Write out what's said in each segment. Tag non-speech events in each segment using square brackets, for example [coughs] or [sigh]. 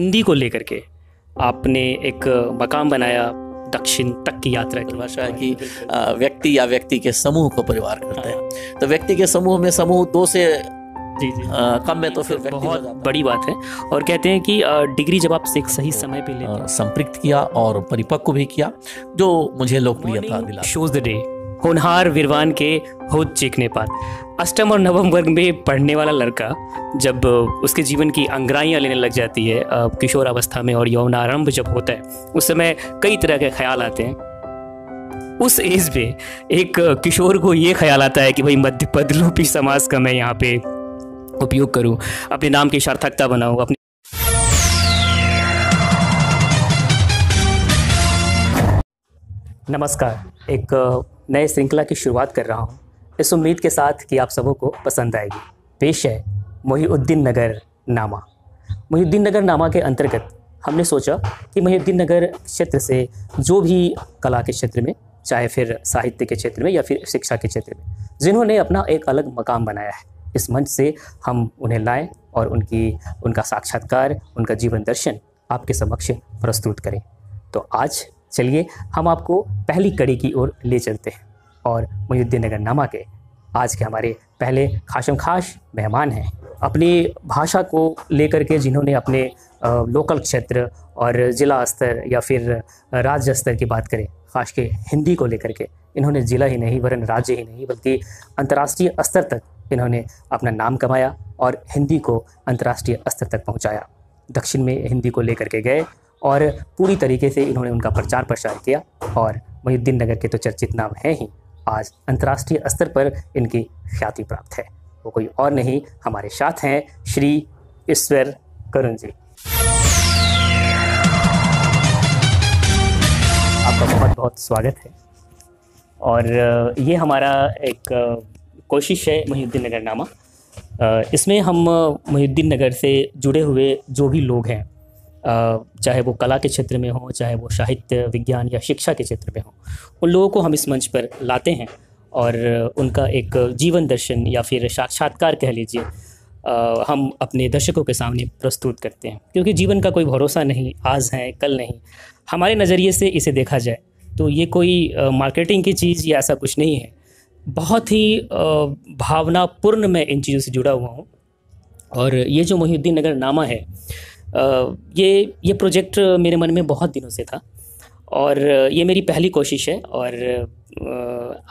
हिंदी को लेकर के आपने एक मकाम बनाया दक्षिण तक की यात्रा की। भाषा है कि व्यक्ति या व्यक्ति के समूह को परिवार करते हैं। तो व्यक्ति के समूह में समूह दो से जी जी। आ, कम में तो फिर बहुत बड़ी बात है। और कहते हैं कि डिग्री जब आप एक सही समय पे ले संपृक्त किया और परिपक्व भी किया जो मुझे लोकप्रियता दिला। शोज़ द डे होनहार विरवान के हो चीखने पर। अष्टम और नवम वर्ग में पढ़ने वाला लड़का, जब उसके जीवन की अंगराइयाँ लेने लग जाती है किशोर अवस्था में और यौन आरंभ जब होता है, उस समय कई तरह के ख्याल आते हैं। उस एज पे एक किशोर को ये ख्याल आता है कि भाई, मध्य पदलोपी समाज का मैं यहाँ पे उपयोग करूँ, अपने नाम की सार्थकता बनाऊँ, अपने नमस्कार। एक नए श्रृंखला की शुरुआत कर रहा हूँ। इस उम्मीद के साथ कि आप सबों को पसंद आएगी। पेश है मोहिउद्दीन नगर नामा। मोहिउद्दीन नगर नामा के अंतर्गत हमने सोचा कि मोहिउद्दीन नगर क्षेत्र से जो भी कला के क्षेत्र में, चाहे फिर साहित्य के क्षेत्र में या फिर शिक्षा के क्षेत्र में, जिन्होंने अपना एक अलग मकाम बनाया है, इस मंच से हम उन्हें लाएँ और उनकी, उनका साक्षात्कार, उनका जीवन दर्शन आपके समक्ष प्रस्तुत करें। तो आज चलिए हम आपको पहली कड़ी की ओर ले चलते हैं और मुहिद्दीन नगर नामा के आज के हमारे पहले खाशम खास मेहमान हैं। अपनी भाषा को लेकर के जिन्होंने अपने लोकल क्षेत्र और ज़िला स्तर या फिर राज्य स्तर की बात करें खास के हिंदी को लेकर के, इन्होंने ज़िला ही नहीं, वरन राज्य ही नहीं, बल्कि अंतर्राष्ट्रीय स्तर तक इन्होंने अपना नाम कमाया और हिंदी को अंतर्राष्ट्रीय स्तर तक पहुँचाया। दक्षिण में हिंदी को लेकर के गए और पूरी तरीके से इन्होंने उनका प्रचार प्रसार किया और मुहिद्दीन नगर के तो चर्चित नाम हैं ही। आज अंतर्राष्ट्रीय स्तर पर इनकी ख्याति प्राप्त है। वो कोई और नहीं, हमारे साथ हैं श्री ईश्वर करुण जी। आपका बहुत बहुत स्वागत है। और ये हमारा एक कोशिश है मुहिद्दीन नगर नामा। इसमें हम मुहिद्दीन नगर से जुड़े हुए जो भी लोग हैं चाहे वो कला के क्षेत्र में हो, चाहे वो साहित्य, विज्ञान या शिक्षा के क्षेत्र में हो, उन लोगों को हम इस मंच पर लाते हैं और उनका एक जीवन दर्शन या फिर साक्षात्कार कह लीजिए हम अपने दर्शकों के सामने प्रस्तुत करते हैं। क्योंकि जीवन का कोई भरोसा नहीं, आज है, कल नहीं। हमारे नज़रिए से इसे देखा जाए तो ये कोई मार्केटिंग की चीज़ या ऐसा कुछ नहीं है। बहुत ही भावनापूर्ण मैं इन चीज़ों से जुड़ा हुआ हूँ। और ये जो मोहिउद्दीन नगर नामा है ये ये प्रोजेक्ट मेरे मन में बहुत दिनों से था और ये मेरी पहली कोशिश है और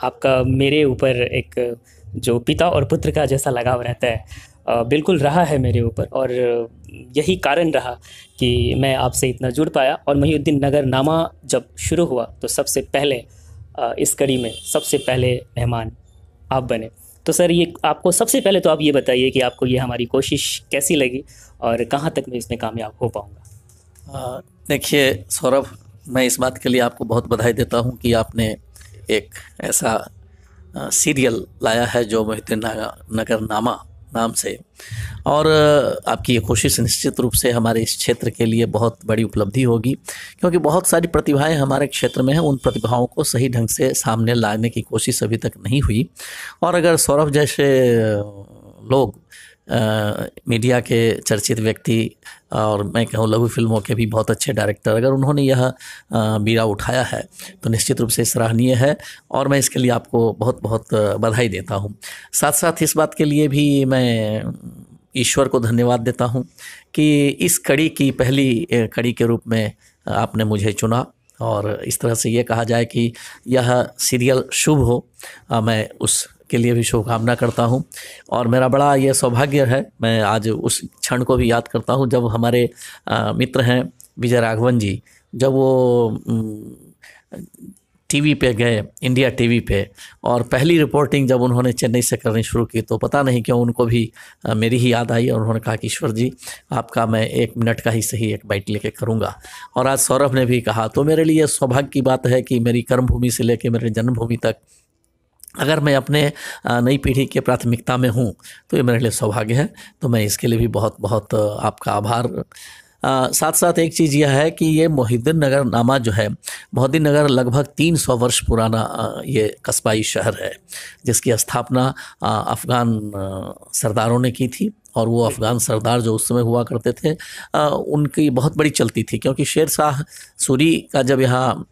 आपका मेरे ऊपर एक जो पिता और पुत्र का जैसा लगाव रहता है बिल्कुल रहा है मेरे ऊपर और यही कारण रहा कि मैं आपसे इतना जुड़ पाया और महीउद्दीन नगर नामा जब शुरू हुआ तो सबसे पहले इस कड़ी में सबसे पहले मेहमान आप बने। तो सर, ये आपको सबसे पहले तो आप ये बताइए कि आपको ये हमारी कोशिश कैसी लगी और कहाँ तक मैं इसमें कामयाब हो पाऊँगा? देखिए, सौरभ, मैं इस बात के लिए आपको बहुत बधाई देता हूँ कि आपने एक ऐसा सीरियल लाया है जो मोहित नगर नामा नाम से। और आपकी ये कोशिश निश्चित रूप से हमारे इस क्षेत्र के लिए बहुत बड़ी उपलब्धि होगी, क्योंकि बहुत सारी प्रतिभाएँ हमारे क्षेत्र में हैं, उन प्रतिभाओं को सही ढंग से सामने लाने की कोशिश अभी तक नहीं हुई। और अगर सौरभ जैसे लोग मीडिया के चर्चित व्यक्ति और मैं कहूँ लघु फ़िल्मों के भी बहुत अच्छे डायरेक्टर, अगर उन्होंने यह बीरा उठाया है तो निश्चित रूप से सराहनीय है और मैं इसके लिए आपको बहुत बहुत बधाई देता हूँ। साथ साथ इस बात के लिए भी मैं ईश्वर को धन्यवाद देता हूँ कि इस कड़ी की पहली कड़ी के रूप में आपने मुझे चुना और इस तरह से ये कहा जाए कि यह सीरियल शुभ हो मैं उस के लिए भी शुभकामना करता हूँ। और मेरा बड़ा ये सौभाग्य है, मैं आज उस क्षण को भी याद करता हूँ, जब हमारे मित्र हैं विजय राघवन जी, जब वो टीवी पे गए, इंडिया टीवी पे, और पहली रिपोर्टिंग जब उन्होंने चेन्नई से करनी शुरू की तो पता नहीं क्यों उनको भी मेरी ही याद आई और उन्होंने कहा कि ईश्वर जी, आपका मैं एक मिनट का ही सही एक बाइट लेके करूँगा। और आज सौरभ ने भी कहा तो मेरे लिए सौभाग्य की बात है कि मेरी कर्मभूमि से लेकर मेरे जन्मभूमि तक अगर मैं अपने नई पीढ़ी के प्राथमिकता में हूँ तो ये मेरे लिए सौभाग्य है। तो मैं इसके लिए भी बहुत बहुत आपका आभार। आ, साथ साथ एक चीज़ यह है कि ये मोहिद्दीन नगर नामा जो है मोहिद्दीन नगर लगभग 300 वर्ष पुराना ये कस्बाई शहर है जिसकी स्थापना अफ़गान सरदारों ने की थी और वो अफ़गान सरदार जो उस समय हुआ करते थे आ, उनकी बहुत बड़ी चलती थी क्योंकि शेर शाह सूरी का जब यहाँ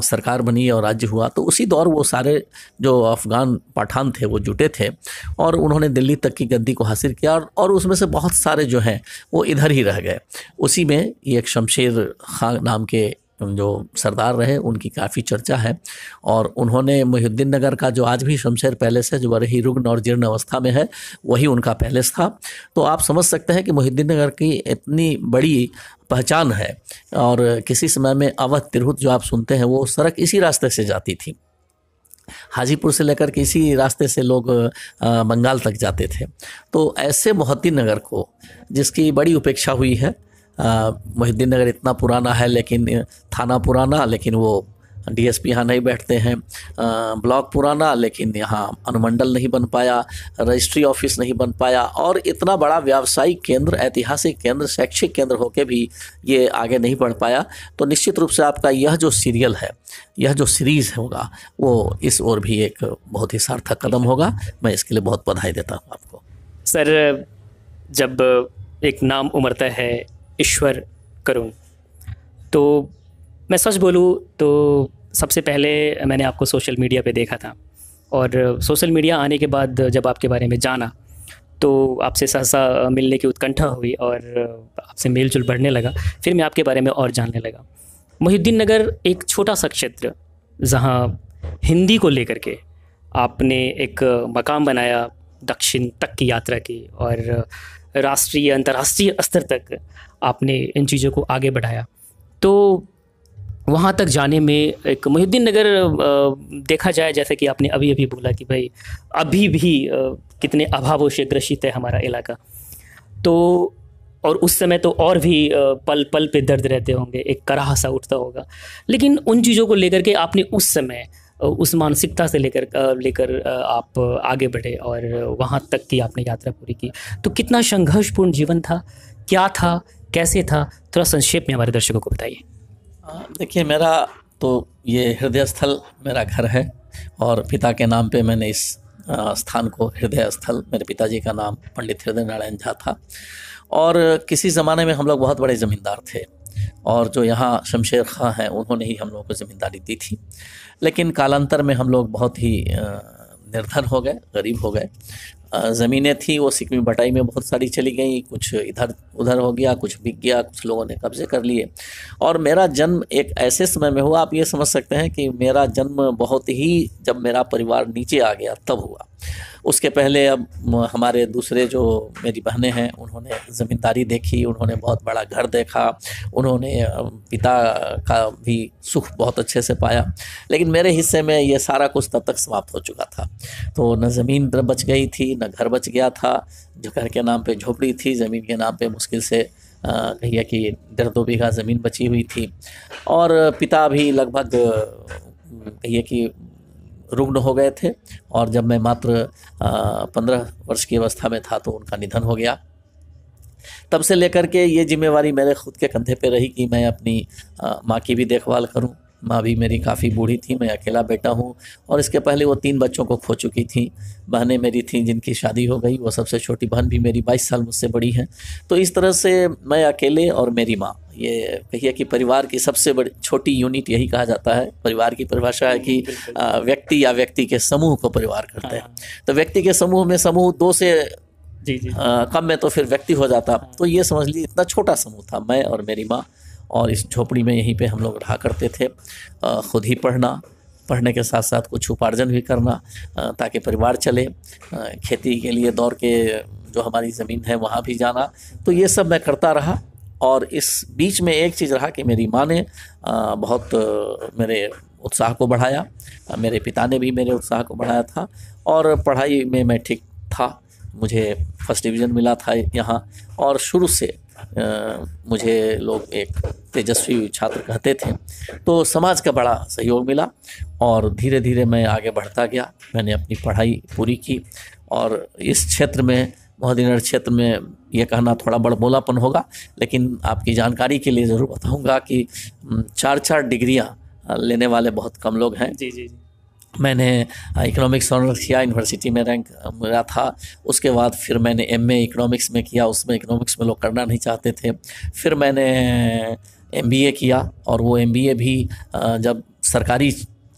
सरकार बनी और राज्य हुआ तो उसी दौर वो सारे जो अफ़गान पठान थे वो जुटे थे और उन्होंने दिल्ली तक की गद्दी को हासिल किया और, और उसमें से बहुत सारे जो हैं वो इधर ही रह गए। उसी में एक शमशेर खां नाम के जो सरदार रहे, उनकी काफ़ी चर्चा है। और उन्होंने मुहिद्दीन नगर का जो आज भी शमशेर पैलेस है, जो बड़े ही रुग्ण और जीर्ण अवस्था में है, वही उनका पैलेस था। तो आप समझ सकते हैं कि मुहिद्दीन नगर की इतनी बड़ी पहचान है और किसी समय में अवध तिरहुत जो आप सुनते हैं, वो सड़क इसी रास्ते से जाती थी। हाजीपुर से लेकर के इसी रास्ते से लोग बंगाल तक जाते थे। तो ऐसे मोहद्दीन नगर को, जिसकी बड़ी उपेक्षा हुई है मोहिद्दीन नगर इतना पुराना है, लेकिन थाना पुराना, लेकिन वो डीएसपी यहाँ नहीं बैठते हैं। ब्लॉक पुराना, लेकिन यहाँ अनुमंडल नहीं बन पाया, रजिस्ट्री ऑफ़िस नहीं बन पाया, और इतना बड़ा व्यावसायिक केंद्र, ऐतिहासिक केंद्र, शैक्षिक केंद्र होके भी ये आगे नहीं बढ़ पाया। तो निश्चित रूप से आपका यह जो सीरियल है, यह जो सीरीज़ होगा, वो इस ओर भी एक बहुत ही सार्थक कदम होगा। मैं इसके लिए बहुत बधाई देता हूँ आपको। सर, जब एक नाम उमरता है ईश्वर करूँ। तो मैं सच बोलूँ तो सबसे पहले मैंने आपको सोशल मीडिया पे देखा था और सोशल मीडिया आने के बाद जब आपके बारे में जाना तो आपसे सहसा मिलने की उत्कंठा हुई और आपसे मेल जुल बढ़ने लगा, फिर मैं आपके बारे में और जानने लगा। मोहिद्दीन नगर एक छोटा सा क्षेत्र, जहाँ हिंदी को लेकर के आपने एक मकाम बनाया दक्षिण तक की यात्रा की और राष्ट्रीय, अंतर्राष्ट्रीय स्तर तक आपने इन चीज़ों को आगे बढ़ाया। तो वहाँ तक जाने में एक मोहिद्दीन नगर देखा जाए, जैसे कि आपने अभी अभी बोला कि भाई अभी भी कितने अभावों से ग्रसित है हमारा इलाका। तो और उस समय तो और भी पल पल पे दर्द रहते होंगे, एक कराह सा उठता होगा। लेकिन उन चीज़ों को लेकर के आपने उस समय उस मानसिकता से लेकर लेकर आप आगे बढ़े और वहाँ तक की आपने यात्रा पूरी की। तो कितना संघर्षपूर्ण जीवन था? क्या था? कैसे था? थोड़ा संक्षेप में हमारे दर्शकों को बताइए। देखिए, मेरा तो ये हृदय स्थल मेरा घर है और पिता के नाम पे मैंने इस स्थान को हृदय स्थल मेरे पिताजी का नाम पंडित हृदय नारायण झा था। और किसी ज़माने में हम लोग बहुत बड़े ज़मींदार थे और जो यहाँ शमशेर खां हैं, उन्होंने ही हम लोगों को ज़मींदारी दी थी। लेकिन कालांतर में हम लोग बहुत ही निर्धन हो गए, गरीब हो गए। ज़मीनें थी, वो सिकमी बटाई में बहुत सारी चली गई, कुछ इधर, उधर हो गया, कुछ बिक गया, कुछ लोगों ने कब्जे कर लिए। और मेरा जन्म एक ऐसे समय में हुआ, आप ये समझ सकते हैं कि मेरा जन्म बहुत ही, जब मेरा परिवार नीचे आ गया, तब हुआ। उसके पहले अब हमारे दूसरे जो मेरी बहनें हैं, उन्होंने ज़मींदारी देखी, उन्होंने बहुत बड़ा घर देखा, उन्होंने पिता का भी सुख बहुत अच्छे से पाया। लेकिन मेरे हिस्से में ये सारा कुछ तब तक समाप्त हो चुका था। तो न ज़मीन बच गई थी, न घर बच गया था, जो घर के नाम पे झोपड़ी थी, ज़मीन के नाम पे मुश्किल से कहिए कि डेढ़ दो बीघा ज़मीन बची हुई थी। और पिता भी लगभग, कहिए कि रुग्ण हो गए थे और जब मैं मात्र पंद्रह वर्ष की अवस्था में था तो उनका निधन हो गया। तब से लेकर के ये जिम्मेवारी मेरे खुद के कंधे पे रही कि मैं अपनी माँ की भी देखभाल करूँ। माँ भी मेरी काफ़ी बूढ़ी थी, मैं अकेला बेटा हूँ और इसके पहले वो तीन बच्चों को खो चुकी थी। बहनें मेरी थी जिनकी शादी हो गई, वो सबसे छोटी बहन भी मेरी बाईस साल मुझसे बड़ी है। तो इस तरह से मैं अकेले और मेरी माँ। ये कहिए कि परिवार की सबसे बड़ी छोटी यूनिट यही कहा जाता है। परिवार की परिभाषा है कि व्यक्ति या व्यक्ति के समूह को परिवार करते हैं। हाँ। तो व्यक्ति के समूह में समूह दो से जी जी। आ, कम में तो फिर व्यक्ति हो जाता। हाँ। तो ये समझ लीजिए इतना छोटा समूह था मैं और मेरी माँ। और इस झोपड़ी में यहीं पे हम लोग रहा करते थे ख़ुद ही पढ़ना पढ़ने के साथ साथ कुछ उपार्जन भी करना ताकि परिवार चले खेती के लिए दौड़ के जो हमारी ज़मीन है वहाँ भी जाना। तो ये सब मैं करता रहा। और इस बीच में एक चीज़ रहा कि मेरी माँ ने बहुत मेरे उत्साह को बढ़ाया। मेरे पिता ने भी मेरे उत्साह को बढ़ाया था और पढ़ाई में मैं ठीक था। मुझे फ़र्स्ट डिवीज़न मिला था यहाँ और शुरू से आ, मुझे लोग एक तेजस्वी छात्र कहते थे। तो समाज का बड़ा सहयोग मिला और धीरे धीरे मैं आगे बढ़ता गया। मैंने अपनी पढ़ाई पूरी की और इस क्षेत्र में मोहदीनगर क्षेत्र में ये कहना थोड़ा बड़बोलापन होगा लेकिन आपकी जानकारी के लिए ज़रूर बताऊँगा कि चार चार डिग्रियाँ लेने वाले बहुत कम लोग हैं। जी जी मैंने इकोनॉमिक्स ऑनर्स किया यूनिवर्सिटी में रैंक मेरा था। उसके बाद फिर मैंने एमए इकोनॉमिक्स में किया उसमें इकोनॉमिक्स में लोग करना नहीं चाहते थे। फिर मैंने एमबीए किया और वो एमबीए भी जब सरकारी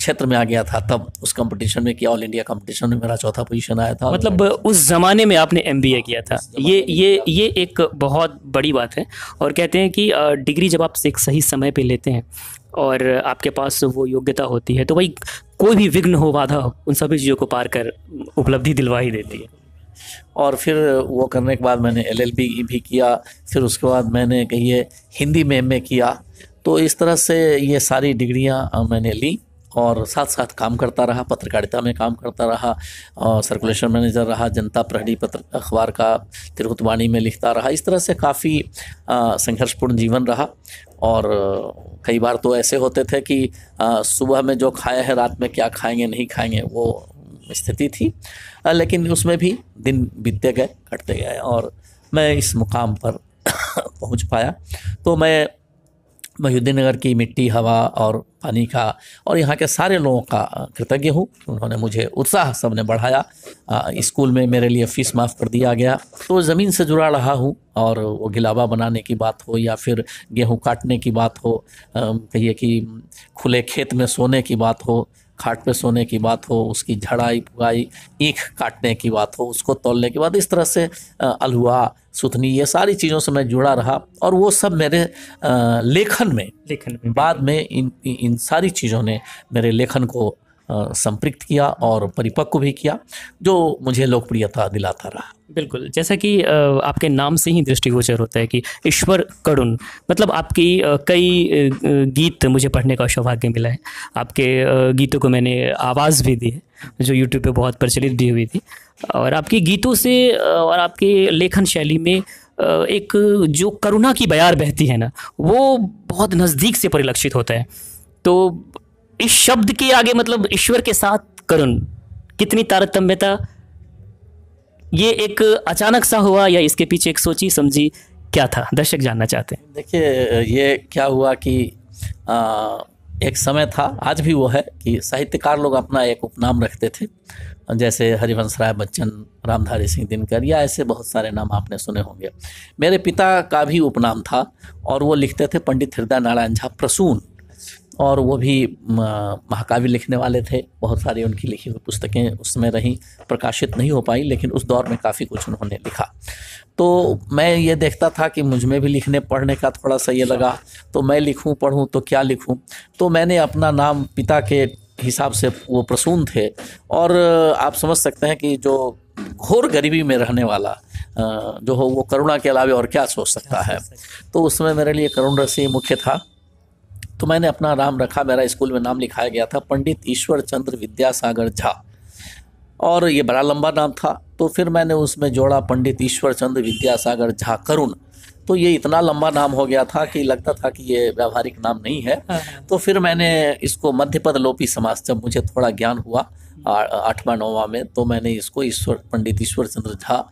क्षेत्र में आ गया था तब उस कंपटीशन में किया ऑल इंडिया कंपटीशन में मेरा चौथा पोजीशन आया था। मतलब उस ज़माने में आपने एमबीए किया था। ये ये ये एक बहुत बड़ी बात है। और कहते हैं कि डिग्री जब आप एक सही समय पे लेते हैं और आपके पास वो योग्यता होती है तो भाई कोई भी विघ्न हो बाधा हो उन सभी चीज़ों को पार कर उपलब्धि दिलवा ही देती है। और फिर वो करने के बाद मैंने एलएलबी भी किया फिर उसके बाद मैंने कहिए हिंदी में एमए किया। तो इस तरह से ये सारी डिग्रियाँ मैंने ली। और साथ साथ काम करता रहा पत्रकारिता में काम करता रहा और सर्कुलेशन मैनेजर रहा जनता प्रहरी पत्र अखबार का तिरहुतवाणी में लिखता रहा। इस तरह से काफ़ी संघर्षपूर्ण जीवन रहा और कई बार तो ऐसे होते थे कि सुबह में जो खाया है रात में क्या खाएँगे नहीं खाएँगे वो स्थिति थी। आ, लेकिन उसमें भी दिन बीतते गए कटते गए और मैं इस मुकाम पर [coughs] पहुँच पाया। तो मैं महुद्दीन नगर की मिट्टी, हवा और पानी का और यहाँ के सारे लोगों का कृतज्ञ हूँ। उन्होंने मुझे उत्साह सबने बढ़ाया। स्कूल में मेरे लिए फ़ीस माफ़ कर दिया गया। तो ज़मीन से जुड़ा रहा हूँ और वो गिलावा बनाने की बात हो या फिर गेहूँ काटने की बात हो कहिए कि खुले खेत में सोने की बात हो खाट पे सोने की बात हो उसकी झड़ाई पुगाई ईख काटने की बात हो उसको तोलने के बाद इस तरह से अलहुआ सुथनी ये सारी चीज़ों से मैं जुड़ा रहा और वो सब मेरे लेखन में लेखन में बाद में इन इन सारी चीज़ों ने मेरे लेखन को संपृक्त किया और परिपक्व भी किया, जो मुझे लोकप्रियता दिलाता रहा। बिल्कुल, जैसा कि आपके नाम से ही दृष्टिगोचर होता है कि ईश्वर करुण मतलब आपकी कई गीत मुझे पढ़ने का सौभाग्य मिला है। आपके गीतों को मैंने आवाज़ भी दी है, जो यूट्यूब पे बहुत प्रचलित भी हुई थी। और आपके गीतों से और आपके लेखन शैली में एक जो करुणा की बयार बहती है ना, वो बहुत नज़दीक से परिलक्षित होता है। तो इस शब्द के आगे मतलब ईश्वर के साथ करुण। कितनी तारतम्यता। ये एक अचानक सा हुआ या इसके पीछे एक सोची समझी क्या था? दर्शक जानना चाहते हैं। देखिए ये क्या हुआ कि आ, एक समय था आज भी वो है कि साहित्यकार लोग अपना एक उपनाम रखते थे। जैसे हरिवंश राय बच्चन रामधारी सिंह दिनकर या ऐसे बहुत सारे नाम आपने सुने होंगे। मेरे पिता का भी उपनाम था और वो लिखते थे पंडित हृदय नारायण झा प्रसून। और वो भी महाकाव्य लिखने वाले थे। बहुत सारी उनकी लिखी हुई पुस्तकें उसमें रहीं प्रकाशित नहीं हो पाई लेकिन उस दौर में काफ़ी कुछ उन्होंने लिखा। तो मैं ये देखता था कि मुझमें भी लिखने पढ़ने का थोड़ा सा ये लगा तो मैं लिखूं पढ़ूं तो क्या लिखूं? तो मैंने अपना नाम पिता के हिसाब से वो प्रसून थे। और आप समझ सकते हैं कि जो घोर गरीबी में रहने वाला जो हो वो करुणा के अलावे और क्या सोच सकता है? तो उसमें मेरे लिए करुण रसी मुख्य था। तो मैंने अपना नाम रखा मेरा स्कूल में नाम लिखाया गया था पंडित ईश्वर चंद्र विद्यासागर झा। और ये बड़ा लंबा नाम था तो फिर मैंने उसमें जोड़ा पंडित ईश्वर चंद्र विद्यासागर झा करुण। तो ये इतना लंबा नाम हो गया था कि लगता था कि ये व्यावहारिक नाम नहीं है। हाँ, हाँ। तो फिर मैंने इसको मध्यपद लोपी समाज जब मुझे थोड़ा ज्ञान हुआ आठवां नौवा में तो मैंने इसको ईश्वर पंडित ईश्वर चंद्र झा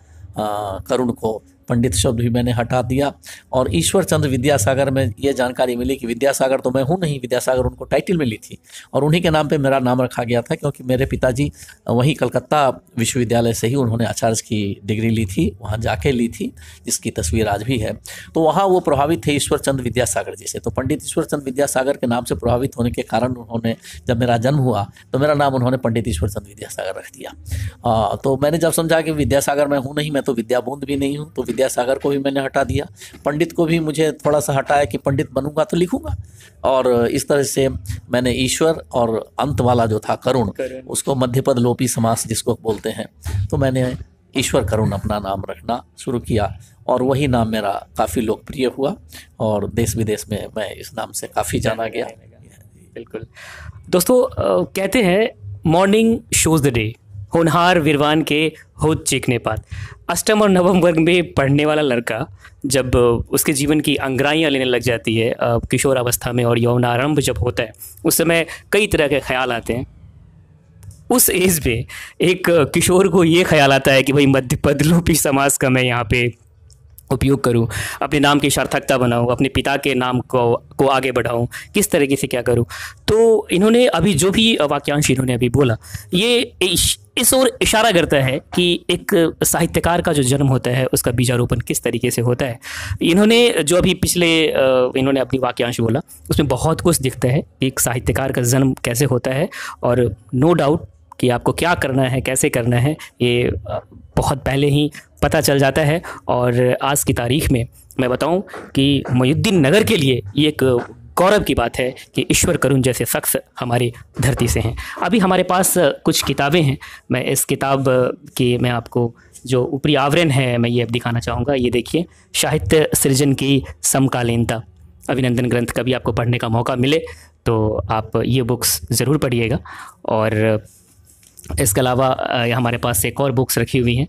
करुण को पंडित शब्द भी मैंने हटा दिया। और ईश्वर चंद्र विद्यासागर में ये जानकारी मिली कि विद्यासागर तो मैं हूँ नहीं, विद्यासागर उनको टाइटल में ली थी। और उन्हीं के नाम पे मेरा नाम रखा गया था क्योंकि मेरे पिताजी वहीं कलकत्ता विश्वविद्यालय से ही उन्होंने आचार्य की डिग्री ली थी, वहाँ जाके ली थी, जिसकी तस्वीर आज भी है। तो वहाँ वो प्रभावित थे ईश्वर चंद्र विद्यासागर जी से। तो पंडित ईश्वर चंद्र विद्यासागर के नाम से प्रभावित होने के कारण उन्होंने, जब मेरा जन्म हुआ तो मेरा नाम उन्होंने पंडित ईश्वर चंद्र विद्यासागर रख दिया। तो मैंने जब समझा कि विद्यासागर मैं हूँ नहीं, मैं तो विद्याबूंद भी नहीं हूँ तो विद्यासागर को भी मैंने हटा दिया। पंडित को भी मुझे थोड़ा सा हटाया कि पंडित बनूँगा तो लिखूँगा। और इस तरह से मैंने ईश्वर और अंत वाला जो था करुण उसको मध्यपद लोपी समास जिसको बोलते हैं तो मैंने ईश्वर करुण अपना नाम रखना शुरू किया। और वही नाम मेरा काफ़ी लोकप्रिय हुआ और देश विदेश में मैं इस नाम से काफ़ी जाना गया। बिल्कुल। दोस्तों कहते हैं मॉर्निंग शोज़ द डे होनहार विरवान के हो चीखने पात अष्टम और नवम वर्ग में पढ़ने वाला लड़का, जब उसके जीवन की अंग्राइयाँ लेने लग जाती है किशोर अवस्था में और यौन आरंभ जब होता है, उस समय कई तरह के ख्याल आते हैं। उस एज में एक किशोर को ये ख्याल आता है कि भाई मध्य पदलोपी समाज का मैं यहाँ पे उपयोग करूँ, अपने नाम की सार्थकता बनाऊँ, अपने पिता के नाम को को आगे बढ़ाऊं, किस तरीके से क्या करूँ? तो इन्होंने अभी जो भी वाक्यांश इन्होंने अभी बोला, ये इस ओर इशारा करता है कि एक साहित्यकार का जो जन्म होता है, उसका बीजारोपण किस तरीके से होता है। इन्होंने जो अभी पिछले इन्होंने अपनी वाक्यांश बोला, उसमें बहुत कुछ दिखता है कि एक साहित्यकार का जन्म कैसे होता है और नो डाउट कि आपको क्या करना है, कैसे करना है, ये बहुत पहले ही पता चल जाता है। और आज की तारीख में मैं बताऊँ कि मयुद्दीन नगर के लिए ये एक गौरव की बात है कि ईश्वर करुण जैसे शख्स हमारी धरती से हैं। अभी हमारे पास कुछ किताबें हैं। मैं इस किताब की मैं आपको जो ऊपरी आवरण है, मैं ये अब दिखाना चाहूँगा। ये देखिए, साहित्य सृजन की समकालीनता। अभिनंदन ग्रंथ कभी आपको पढ़ने का मौका मिले तो आप ये बुक्स ज़रूर पढ़िएगा। और इसके अलावा हमारे पास एक और बुक्स रखी हुई हैं।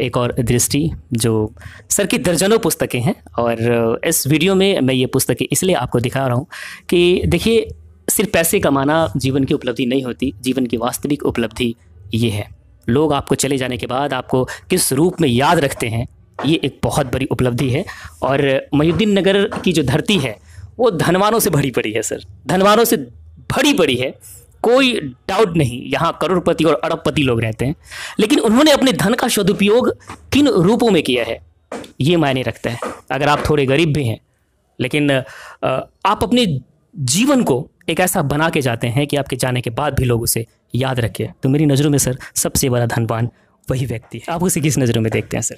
एक और दृष्टि, जो सर की दर्जनों पुस्तकें हैं, और इस वीडियो में मैं ये पुस्तकें इसलिए आपको दिखा रहा हूँ कि देखिए, सिर्फ़ पैसे कमाना जीवन की उपलब्धि नहीं होती, जीवन की वास्तविक उपलब्धि ये है। लोग आपको चले जाने के बाद आपको किस रूप में याद रखते हैं, ये एक बहुत बड़ी उपलब्धि है। और, मयुद्दीन नगर की जो धरती है, वो धनवानों से भरी पड़ी है, सर। धनवानों से भरी पड़ी है। कोई डाउट नहीं। यहाँ करोड़पति और अरबपति लोग रहते हैं। लेकिन उन्होंने अपने धन का सदुपयोग किन रूपों में किया है? ये मायने रखता है। अगर आप थोड़े गरीब भी हैं, लेकिन आप अपने जीवन को एक ऐसा बना के जाते हैं कि आपके जाने के बाद भी लोग उसे याद रखें। तो मेरी नज़रों में, सर, सबसे बड़ा धनवान वही व्यक्ति है। आप उसे किस नज़रों में देखते हैं, सर?